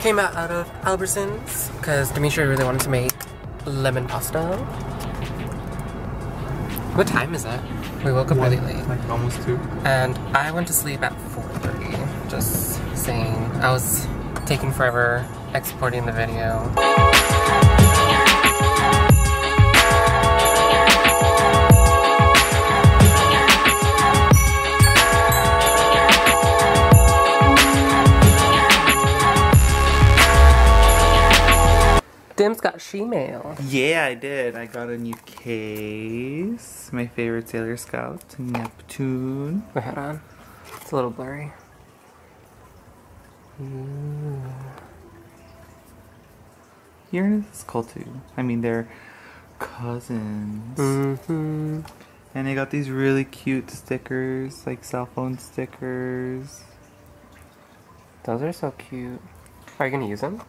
came out, out of Albertsons because Demetria really wanted to make lemon pasta. What time is it? We woke up really late. Like almost two. And I went to sleep at 4.30. Just saying. I was taking forever exporting the video. Dim's got shemale. Yeah, I did. I got a new case. My favorite Sailor Scout, Neptune. Wait, hold on. It's a little blurry. Uranus is cool too. I mean, they're cousins. Mm-hmm. And they got these really cute stickers, like cell phone stickers. Those are so cute. Are you gonna use them?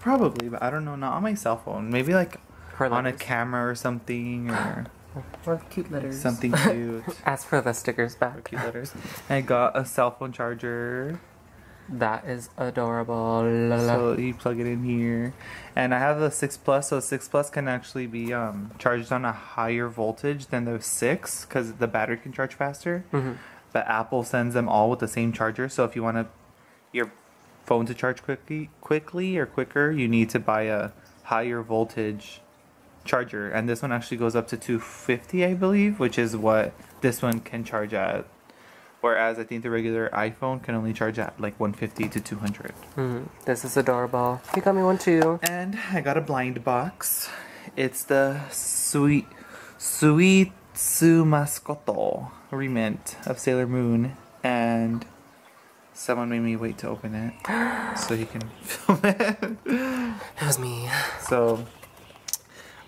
Probably, but I don't know. Not on my cell phone. Maybe like For on a camera or something, or Or cute letters. something cute. Ask for the stickers back. cute letters. I got a cell phone charger. That is adorable. La, la. So you plug it in here, and I have a six plus. So six plus can actually be um, charged on a higher voltage than the six because the battery can charge faster. Mhm. But Apple sends them all with the same charger. So if you want to your phone to charge quickly, quickly or quicker, you need to buy a higher voltage charger. And this one actually goes up to 250, I believe, which is what this one can charge at. Whereas I think the regular iPhone can only charge at like 150 to 200. Mhm. This is adorable. You got me one too. And I got a blind box. It's the sweet sweet Maskoto Re-Ment of Sailor Moon and someone made me wait to open it so he can film it. That was me. So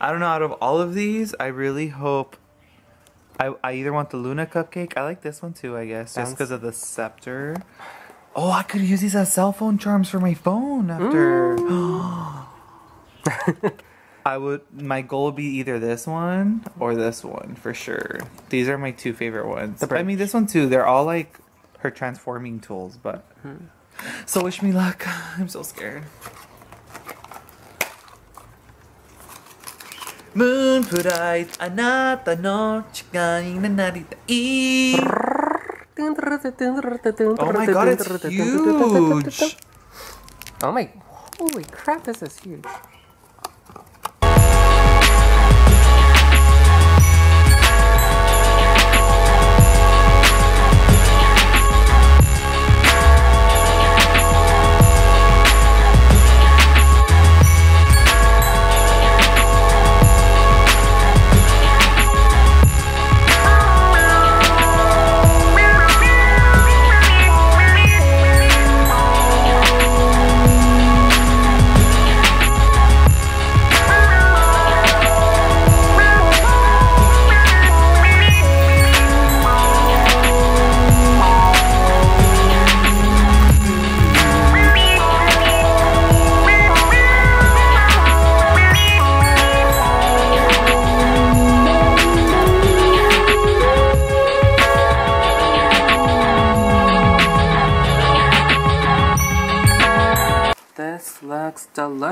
I don't know out of all of these, I really hope I, I either want the Luna cupcake. I like this one too, I guess, just because of the scepter. Oh, I could use these as cell phone charms for my phone after. Mm. I would. My goal would be either this one or this one for sure. These are my two favorite ones. I mean, this one too. They're all like her transforming tools, but. Mm-hmm. So wish me luck. I'm so scared. Moon bright, anata no chikani nanarita e. Oh my god, it's huge! Oh my, holy crap, this is huge.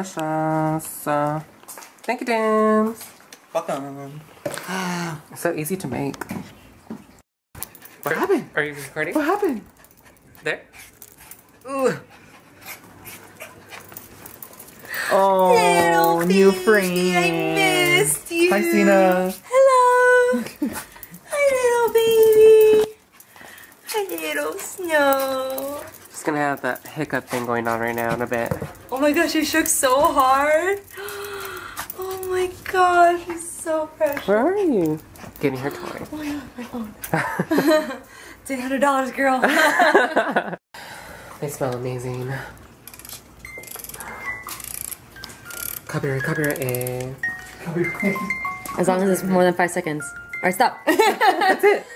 Delicious. Uh, thank you, Dims. Welcome. So easy to make. What happened? Are you recording? What happened? There? Ooh. Oh, new friend. I missed you. Hi, Sina. Hello. Hi, little baby. Hi, little snow. Just gonna have that hiccup thing going on right now in a bit. Oh my gosh, you shook so hard. Oh my gosh, she's so precious. Where are you? Getting her toy. Oh my god, my phone. It's eight hundred dollars, girl. They smell amazing. Copyright, copyright, eh. As long as it's more than five seconds. All right, stop. That's it.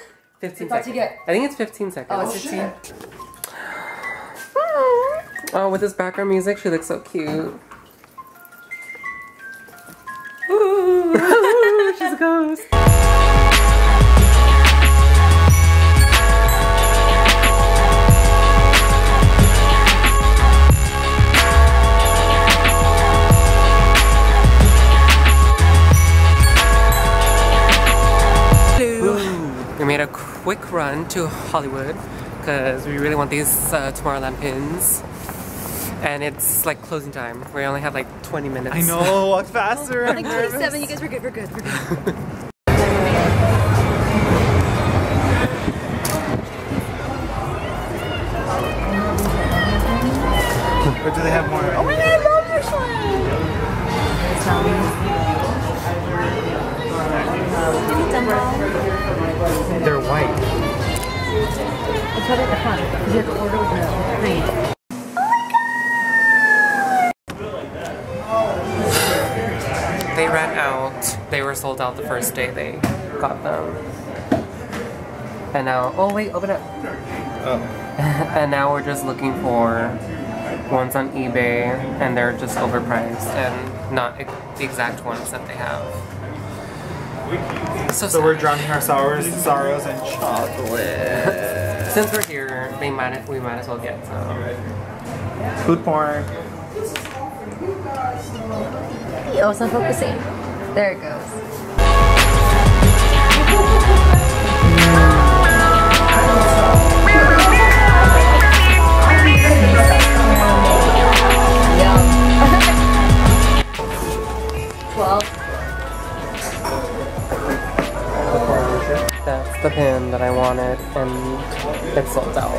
15 seconds. you get. I think it's 15 seconds. Oh, it's 15. Oh, with this background music, she looks so cute. Ooh, she's a ghost. We made a quick run to Hollywood because we really want these uh, Tomorrowland pins. And it's like closing time. We only have like 20 minutes. I know. Walk faster. I'm Like nervous. 27, you guys were good, we're good, we're good. Or do they have more? Oh my god, I love this one! They're white. It's right at the front. You have to order with the They ran out. They were sold out the first day they got them. And now, oh wait, open up. Oh. and now we're just looking for ones on eBay, and they're just overpriced and not ex- the exact ones that they have. So, So we're drowning our sorrows, sorrows in chocolate. Since we're here, they might we might as well get some. Food porn. Oh, it's not focusing. There it goes. Twelve. That's the pin that I wanted, and it's sold out.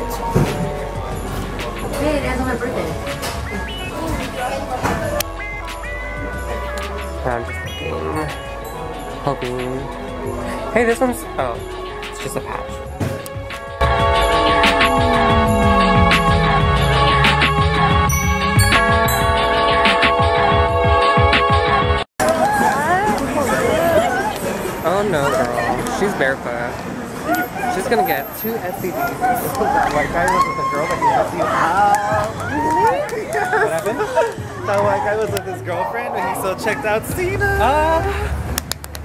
Hey, that's on my birthday. I'm just looking, hoping. Hey, this one's oh, it's just a patch. Oh no, girl. She's barefoot. She's gonna get two STDs. That white guy was with a girl that he helped you. what happened? That white guy was with his girlfriend and he still checked out Cena. Ah,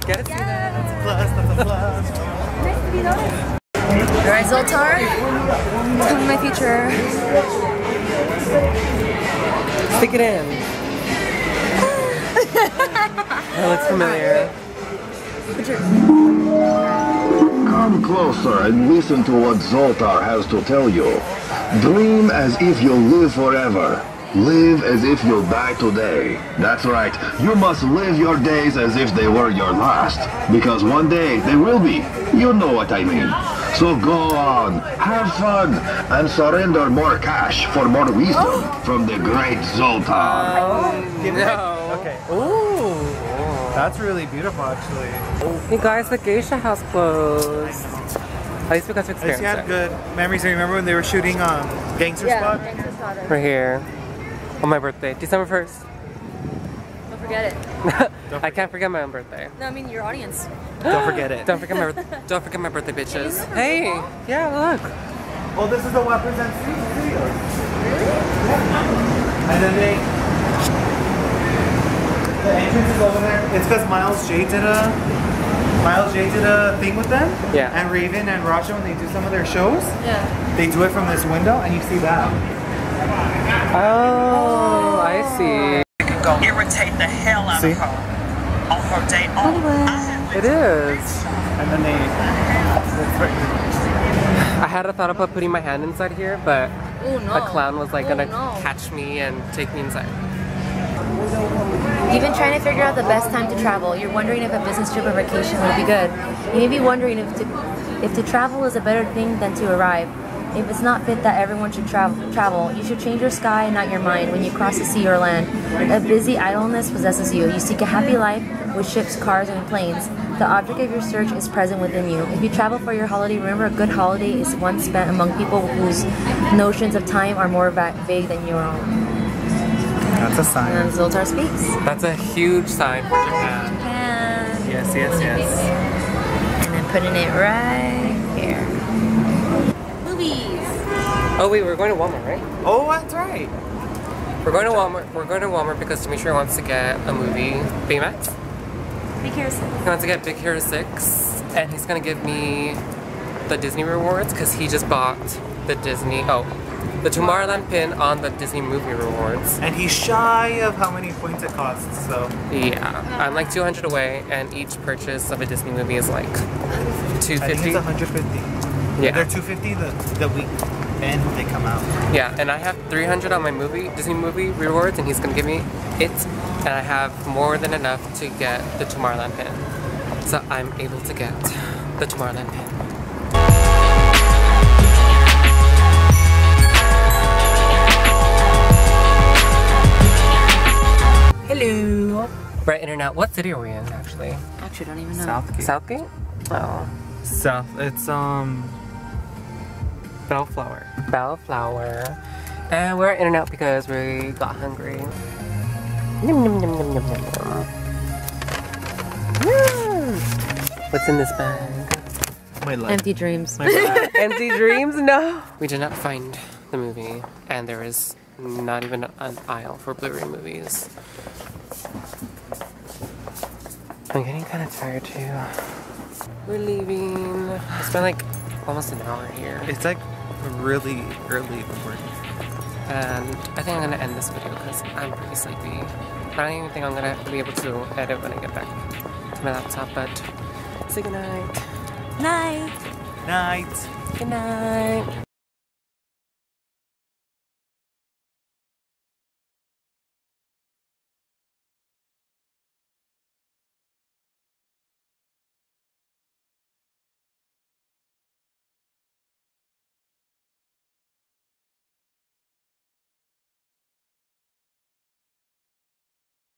get a Plus, that's a plus. Alright, Zoltar. Come in my future. Stick it in. That looks familiar. Come closer and listen to what Zoltar has to tell you. Dream as if you'll live forever. Live as if you'll die today. That's right. You must live your days as if they were your last. Because one day they will be. You know what I mean. So go on, have fun, and surrender more cash for more wisdom from the great Zoltar. Give me- No. Okay. Ooh. That's really beautiful, actually. Hey guys, the geisha house closed. At least we got to At least experience you had it. good memories. I Remember when they were shooting um, Gangster Squad? We're here on my birthday, December 1st. Don't forget it. I can't forget my own birthday. No, I mean your audience. Don't forget it. Don't forget my don't forget my birthday, bitches. Hey, yeah, look. Well, this is the Weapons and Studios. Yeah. And then they. The entrance is over there. It's because Miles Jai did a. Miles Jai did a thing with them. Yeah. And Raven and Raja, when they do some of their shows, Yeah. they do it from this window, and you see that. Oh, I see. It could go irritate the hell out See? of her on her day off. I had It is. And then they. I had a thought about putting my hand inside here, but Oh no. a clown was like gonna no. catch me and take me inside. You've been trying to figure out the best time to travel. You're wondering if a business trip or vacation would be good. You may be wondering if to, if to travel is a better thing than to arrive. If it's not fit that everyone should travel, travel, you should change your sky and not your mind when you cross the sea or land. A busy idleness possesses you. You seek a happy life with ships, cars, and planes. The object of your search is present within you. If you travel for your holiday, remember a good holiday is one spent among people whose notions of time are more va- vague than your own. That's a sign. And Zoltar speaks. That's a huge sign for Japan. And Yes, yes, yes. and then putting it right Oh wait, we're going to Walmart, right? Oh, that's right. We're going to Walmart. We're going to Walmart because Demetri wants to get a movie. Baymax. Be careful. He wants to get Big Hero 6, and he's gonna give me the Disney rewards because he just bought the Disney. Oh, the Tomorrowland pin on the Disney movie rewards. And he's shy of how many points it costs, so. Yeah, I'm like 200 away, and each purchase of a Disney movie is like I think 250. it's 150. Yeah. They're 250 the the week end they come out. Yeah, and I have 300 on my movie Disney movie rewards, and he's gonna give me it, and I have more than enough to get the Tomorrowland pin. So I'm able to get the Tomorrowland pin. Hello. Right internet. What city are we in actually? Actually, don't even know. Southgate. Southgate? Oh. South. It's um. Bellflower. Bellflower. And we're in and out because we got hungry. Yum, yum, yum, yum, yum, yum, yum. What's in this bag? My life. Empty dreams. My bad. Empty dreams? No. We did not find the movie, and there is not even an aisle for Blu-ray movies. I'm getting kind of tired too. We're leaving. It's been like almost an hour here. it's like really early in the morning. And I think I'm gonna end this video because I'm pretty sleepy. I don't even think I'm gonna be able to edit when I get back to my laptop, but say goodnight. Night. Night. Good night.